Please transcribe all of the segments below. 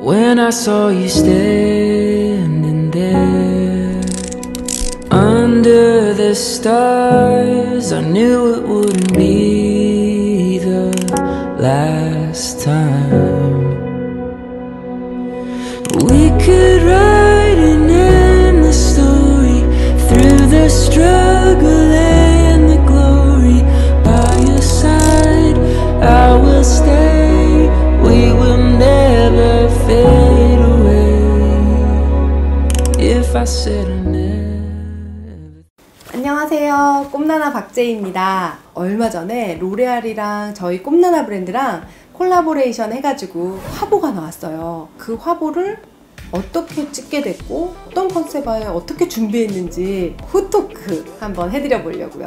When I saw you standing there under the stars, I knew it wouldn't be the last time. 안녕하세요. 꼼나나 박재희입니다. 얼마 전에 로레알이랑 저희 꼼나나 브랜드랑 콜라보레이션 해가지고 화보가 나왔어요. 그 화보를 어떻게 찍게 됐고 어떤 컨셉에 어떻게 준비했는지 후토크 한번 해드려 보려고요.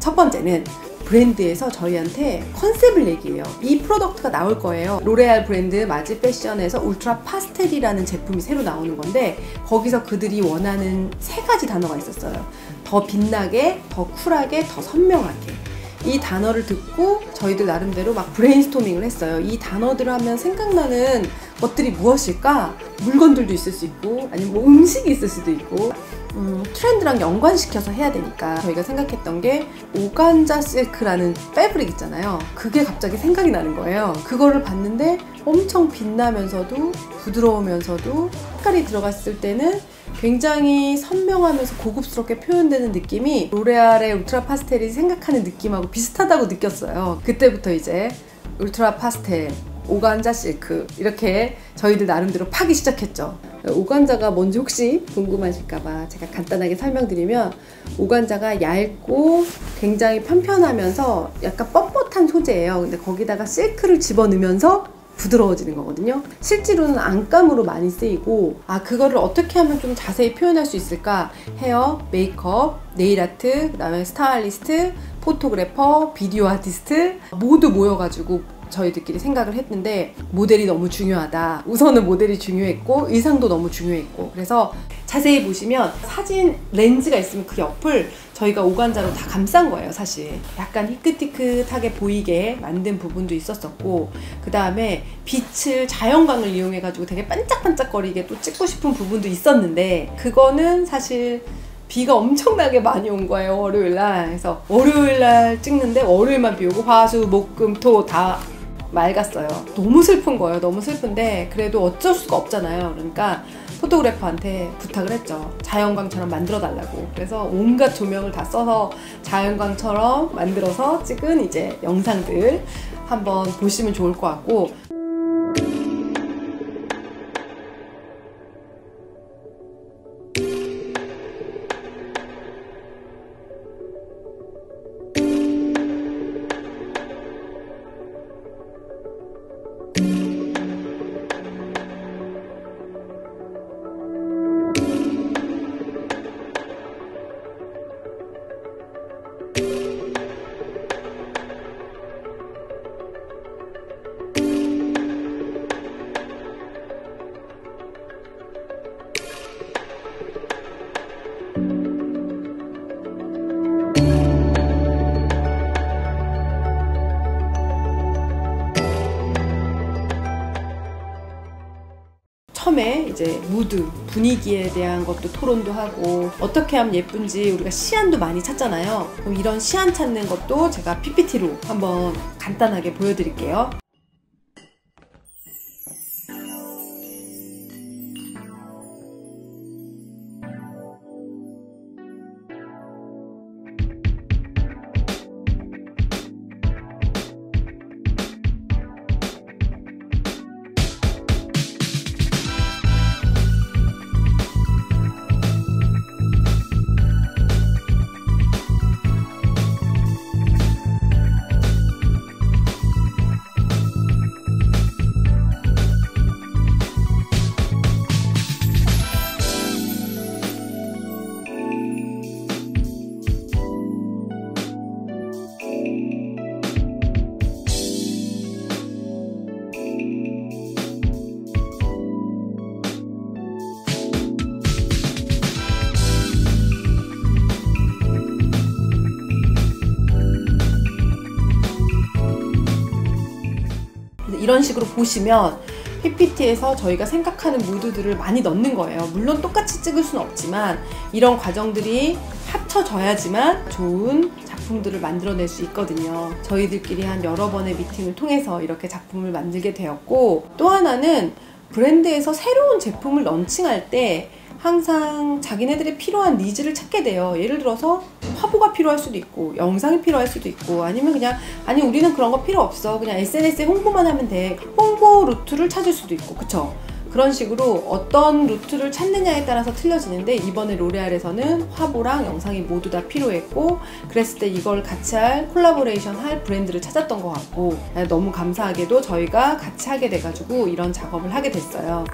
첫 번째는 브랜드에서 저희한테 컨셉을 얘기해요. 이 product가 나올 거예요. 로레알 브랜드 마지 패션에서 울트라 파스텔이라는 제품이 새로 나오는 건데 거기서 그들이 원하는 세 가지 단어가 있었어요. 더 빛나게, 더 쿨하게, 더 선명하게. 이 단어를 듣고 저희들 나름대로 막 브레인스토밍을 했어요. 이 단어들을 하면 생각나는 것들이 무엇일까? 물건들도 있을 수 있고, 아니면 뭐 음식이 있을 수도 있고, 음, 트렌드랑 연관시켜서 해야 되니까 저희가 생각했던 게 오간자 실크라는 패브릭 있잖아요. 그게 갑자기 생각이 나는 거예요. 그거를 봤는데 엄청 빛나면서도 부드러우면서도 색깔이 들어갔을 때는 굉장히 선명하면서 고급스럽게 표현되는 느낌이 로레알의 울트라 파스텔이 생각하는 느낌하고 비슷하다고 느꼈어요. 그때부터 이제 울트라 파스텔, 오간자 실크 이렇게 저희들 나름대로 파기 시작했죠. 오간자가 뭔지 혹시 궁금하실까봐 제가 간단하게 설명드리면 오간자가 얇고 굉장히 편편하면서 약간 뻣뻣한 소재예요. 근데 거기다가 실크를 집어넣으면서 부드러워지는 거거든요. 실제로는 안감으로 많이 쓰이고 아 그거를 어떻게 하면 좀 자세히 표현할 수 있을까? 헤어, 메이크업, 네일 아트, 그다음에 스타일리스트, 포토그래퍼, 비디오 아티스트 모두 모여가지고 저희들끼리 생각을 했는데 모델이 너무 중요하다. 우선은 모델이 중요했고 의상도 너무 중요했고 그래서 자세히 보시면 사진 렌즈가 있으면 그 옆을 저희가 오간자로 다 감싼 거예요, 사실. 약간 희끗희끗하게 보이게 만든 부분도 있었었고, 그 다음에 빛을, 자연광을 이용해 가지고 되게 반짝반짝거리게 또 찍고 싶은 부분도 있었는데, 그거는 사실 비가 엄청나게 많이 온 거예요, 월요일 날. 그래서 월요일 날 찍는데 월요일만 비 오고 화수, 목, 금, 토 다 맑았어요. 너무 슬픈 거예요. 너무 슬픈데 그래도 어쩔 수가 없잖아요. 그러니까 포토그래퍼한테 부탁을 했죠. 자연광처럼 만들어 달라고. 그래서 온갖 조명을 다 써서 자연광처럼 만들어서 찍은 이제 영상들 한번 보시면 좋을 것 같고 처음에 이제 무드, 분위기에 대한 것도 토론도 하고 어떻게 하면 예쁜지 우리가 시안도 많이 찾잖아요. 그럼 이런 시안 찾는 것도 제가 PPT로 한번 간단하게 보여드릴게요. 이런 식으로 보시면 PPT에서 저희가 생각하는 무드들을 많이 넣는 거예요. 물론 똑같이 찍을 수는 없지만 이런 과정들이 합쳐져야지만 좋은 작품들을 만들어낼 수 있거든요. 저희들끼리 한 여러 번의 미팅을 통해서 이렇게 작품을 만들게 되었고 또 하나는 브랜드에서 새로운 제품을 런칭할 때 항상 자기네들이 필요한 needs를 찾게 돼요. 예를 들어서 화보가 필요할 수도 있고, 영상이 필요할 수도 있고, 아니면 그냥, 아니, 우리는 그런 거 필요 없어. 그냥 SNS에 홍보만 하면 돼. 홍보 루트를 찾을 수도 있고, 그쵸? 그런 식으로 어떤 루트를 찾느냐에 따라서 틀려지는데 이번에 로레알에서는 화보랑 영상이 모두 다 필요했고 그랬을 때 이걸 같이 할 콜라보레이션 할 브랜드를 찾았던 것 같고 너무 감사하게도 저희가 같이 하게 돼가지고 이런 작업을 하게 됐어요.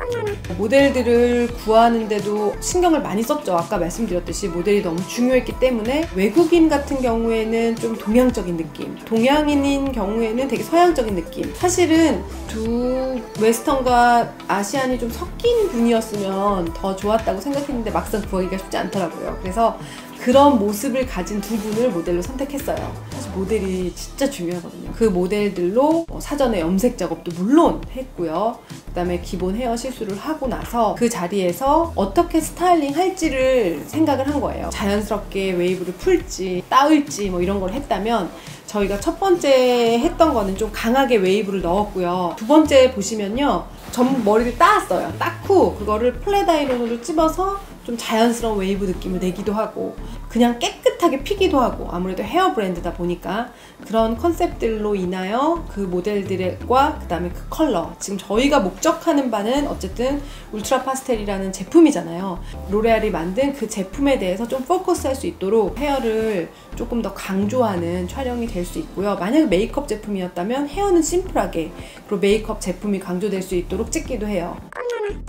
모델들을 구하는데도 신경을 많이 썼죠. 아까 말씀드렸듯이 모델이 너무 중요했기 때문에 외국인 같은 경우에는 좀 동양적인 느낌, 동양인인 경우에는 되게 서양적인 느낌. 사실은 두 Western과 Asian이 좀 섞인 분이었으면 더 좋았다고 생각했는데 막상 구하기가 쉽지 않더라고요. 그래서 그런 모습을 가진 두 분을 모델로 선택했어요. 사실 모델이 진짜 중요하거든요. 그 모델들로 뭐 사전에 염색 작업도 물론 했고요. 그다음에 기본 헤어 시술을 하고 나서 그 자리에서 어떻게 스타일링 할지를 생각을 한 거예요. 자연스럽게 웨이브를 풀지, 따을지 뭐 이런 걸 했다면 저희가 첫 번째 했던 거는 좀 강하게 웨이브를 넣었고요. 두 번째 보시면요. 전 머리를 땋았어요. 땋고 그거를 flat iron으로 찝어서 좀 자연스러운 웨이브 느낌을 내기도 하고 그냥 깨끗하게 피기도 하고 아무래도 헤어 브랜드다 보니까 그런 컨셉들로 인하여 그 모델들과 그 다음에 그 컬러 지금 저희가 목적하는 바는 어쨌든 울트라 파스텔이라는 제품이잖아요. 로레알이 만든 그 제품에 대해서 좀 포커스 할 수 있도록 헤어를 조금 더 강조하는 촬영이 될 수 있고요. 만약에 메이크업 제품이었다면 헤어는 심플하게 그리고 메이크업 제품이 강조될 수 있도록 찍기도 해요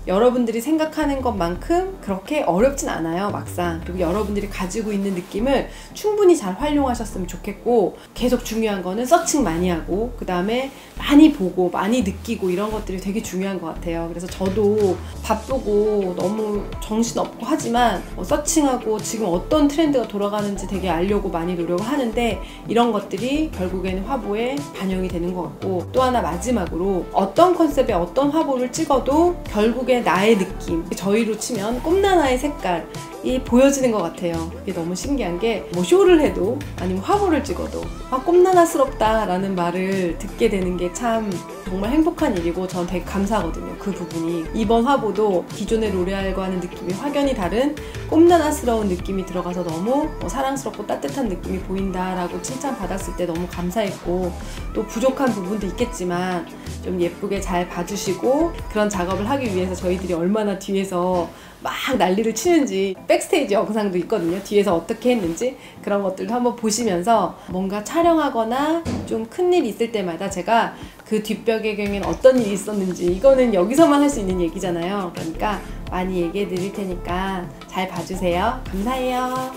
여러분들이 생각하는 것만큼 그렇게 어렵진 않아요, 막상. 그리고 여러분들이 가지고 있는 느낌을 충분히 잘 활용하셨으면 좋겠고, 계속 중요한 거는 서칭 많이 하고, 그 다음에 많이 보고, 많이 느끼고, 이런 것들이 되게 중요한 것 같아요. 그래서 저도 바쁘고 너무 정신없고 하지만, 뭐 서칭하고 지금 어떤 트렌드가 돌아가는지 되게 알려고 많이 노력을 하는데, 이런 것들이 결국에는 화보에 반영이 되는 것 같고, 또 하나 마지막으로 어떤 컨셉의 어떤 화보를 찍어도 결국 에 나의 느낌, 저희로 치면 꼼나나의 색깔 이 보여지는 것 같아요. 이게 너무 신기한 게 뭐 쇼를 해도 아니면 화보를 찍어도 아 꼼나나스럽다라는 말을 듣게 되는 게 참 정말 행복한 일이고 전 되게 감사하거든요. 그 부분이 이번 화보도 기존의 로레알과는 느낌이 확연히 다른 꼼나나스러운 느낌이 들어가서 너무 뭐 사랑스럽고 따뜻한 느낌이 보인다라고 칭찬받았을 때 너무 감사했고 또 부족한 부분도 있겠지만 좀 예쁘게 잘 봐주시고 그런 작업을 하기 위해서 저희들이 얼마나 뒤에서 막 난리를 치는지 백스테이지 영상도 있거든요. 뒤에서 어떻게 했는지 그런 것들도 한번 보시면서 뭔가 촬영하거나 좀 큰일 있을 때마다 제가 그 뒷벽에경엔 어떤 일이 있었는지 이거는 여기서만 할 수 있는 얘기잖아요. 그러니까 많이 얘기해 드릴 테니까 잘 봐주세요. 감사해요.